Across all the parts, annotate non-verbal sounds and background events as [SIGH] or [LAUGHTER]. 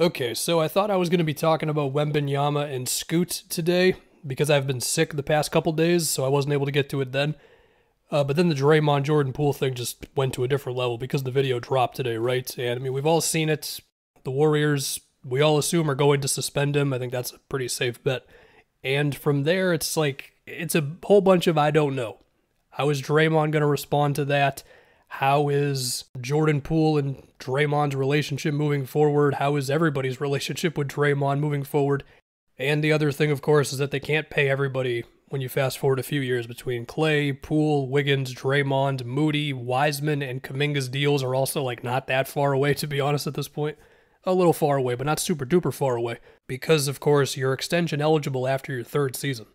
Okay, so I thought I was going to be talking about Wembanyama and Scoot today because I've been sick the past couple days, so I wasn't able to get to it then. Uh, but then the Draymond Jordan Poole thing just went to a different level because the video dropped today, right? And I mean, we've all seen it. The Warriors, we all assume, are going to suspend him. I think that's a pretty safe bet. And from there, it's like, it's a whole bunch of I don't know. How is Draymond going to respond to that? How is Jordan Poole and Draymond's relationship moving forward? How is everybody's [LAUGHS] relationship with Draymond moving forward? And the other thing, of course, is that they can't pay everybody when you fast forward a few years between Clay, Poole, Wiggins, Draymond, Moody, Wiseman, and Kuminga's deals are also like not that far away, to be honest, at this point. A little far away, but not super duper far away, because of course you're extension eligible after your third season.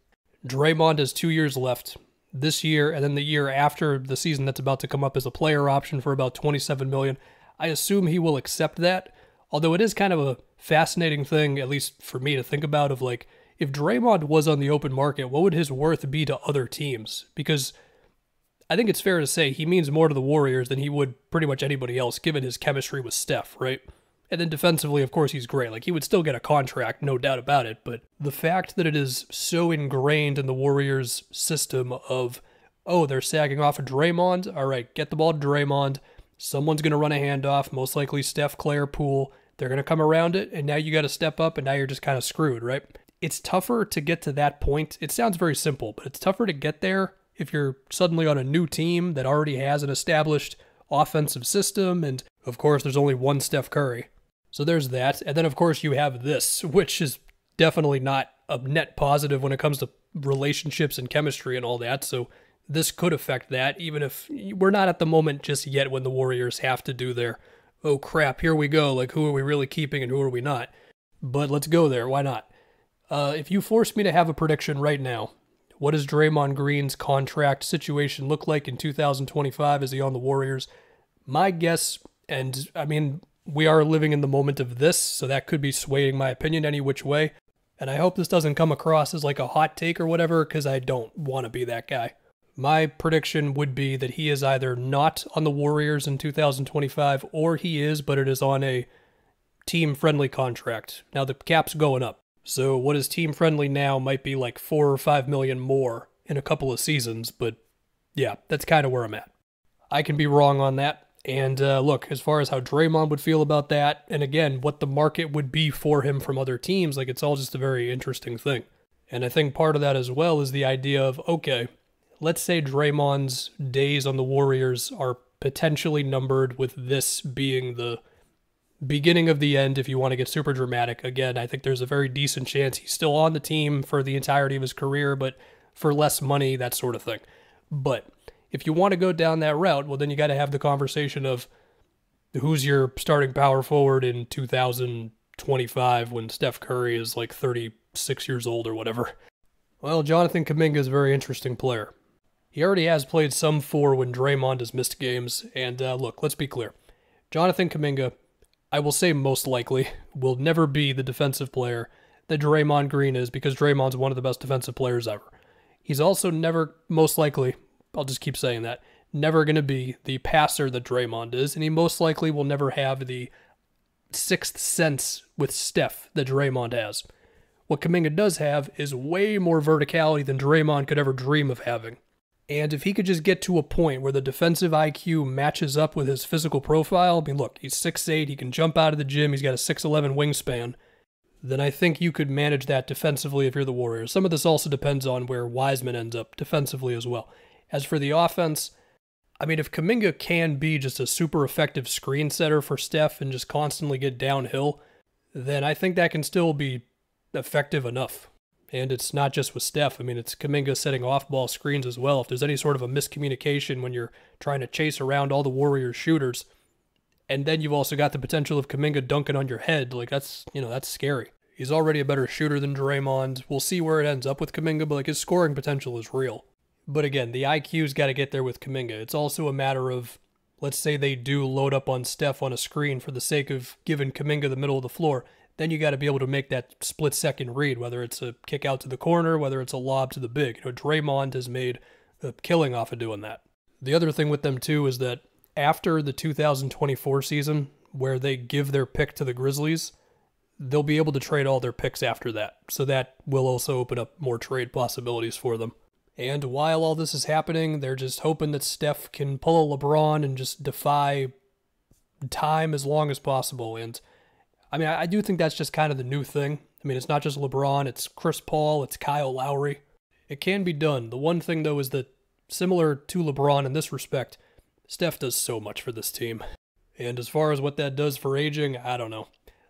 Draymond has two years left, this year and then the year after the season that's about to come up as a player option for about 27 million. I assume he will accept that. Although it is kind of a fascinating thing, at least for me to think about, of like if Draymond was on the open market, what would his worth be to other teams? Because I think it's fair to say he means more to the Warriors than he would pretty much anybody else, given his chemistry with Steph, right? And then defensively, of course, he's great. Like, he would still get a contract, no doubt about it. But the fact that it is so ingrained in the Warriors' system of, oh, they're sagging off of Draymond. All right, get the ball to Draymond. Someone's going to run a handoff, most likely Steph, Claire, Poole. They're going to come around it, and now you got to step up, and now you're just kind of screwed, right? It's tougher to get to that point. It sounds very simple, but it's tougher to get there if you're suddenly on a new team that already has an established offensive system, and of course, there's only one Steph Curry. So there's that. And then, of course, you have this, which is definitely not a net positive when it comes to relationships and chemistry and all that. So this could affect that, even if we're not at the moment just yet when the Warriors have to do their, oh crap, here we go. Like, who are we really keeping and who are we not? But let's go there. Why not? Uh, if you force me to have a prediction right now, what does Draymond Green's contract situation look like in 2025? Is he on the Warriors? My guess, and I mean, we are living in the moment of this, so that could be swaying my opinion any which way. And I hope this doesn't come across as like a hot take or whatever, because I don't want to be that guy. My prediction would be that he is either not on the Warriors in 2025 or he is, but it is on a team friendly contract. Now the cap's going up. So what is team friendly now might be like four or five million more in a couple of seasons, but yeah, that's kind of where I'm at. I can be wrong on that. And uh, look, as far as how Draymond would feel about that, and again, what the market would be for him from other teams, like it's all just a very interesting thing. And I think part of that as well is the idea of okay, let's say Draymond's days on the Warriors are potentially numbered with this being the beginning of the end if you want to get super dramatic. Again, I think there's a very decent chance he's still on the team for the entirety of his career, but for less money, that sort of thing. But if you want to go down that route, well, then you got to have the conversation of who's your starting power forward in 2025 when Steph Curry is like 36 years old or whatever. Well, Jonathan Kuminga is a very interesting player. He already has played some four when Draymond has missed games, and uh, look, let's be clear. Jonathan Kuminga, I will say most likely, will never be the defensive player that Draymond Green is because Draymond's one of the best defensive players ever. He's also never, most likely, I'll just keep saying that. Never going to be the passer that Draymond is, and he most likely will never have the sixth sense with Steph that Draymond has. What Kuminga does have is way more verticality than Draymond could ever dream of having. And if he could just get to a point where the defensive IQ matches up with his physical profile, I mean, look, he's 6'8, he can jump out of the gym, he's got a 6'11 wingspan, then I think you could manage that defensively if you're the Warriors. Some of this also depends on where Wiseman ends up defensively as well. As for the offense, I mean, if Kuminga can be just a super effective screen setter for Steph and just constantly get downhill, then I think that can still be effective enough. And it's not just with Steph. I mean, it's Kuminga setting off ball screens as well. If there's any sort of a miscommunication when you're trying to chase around all the Warriors shooters, and then you've also got the potential of Kuminga dunking on your head, like that's, you know, that's scary. He's already a better shooter than Draymond. We'll see where it ends up with Kuminga, but like his scoring potential is real. But again, the IQ's got to get there with Kuminga. It's also a matter of, let's say they do load up on Steph on a screen for the sake of giving Kuminga the middle of the floor. Then you got to be able to make that split second read, whether it's a kick out to the corner, whether it's a lob to the big. You know, Draymond has made a killing off of doing that. The other thing with them too is that after the 2024 season, where they give their pick to the Grizzlies, they'll be able to trade all their picks after that. So that will also open up more trade possibilities for them. And while all this is happening, they're just hoping that Steph can pull a LeBron and just defy time as long as possible. And I mean, I do think that's just kind of the new thing. I mean, it's not just LeBron, it's Chris Paul, it's Kyle Lowry. It can be done. The one thing, though, is that similar to LeBron in this respect, Steph does so much for this team. And as far as what that does for aging, I don't know.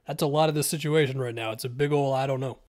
That's a lot of this situation right now. It's a big ol' I don't know.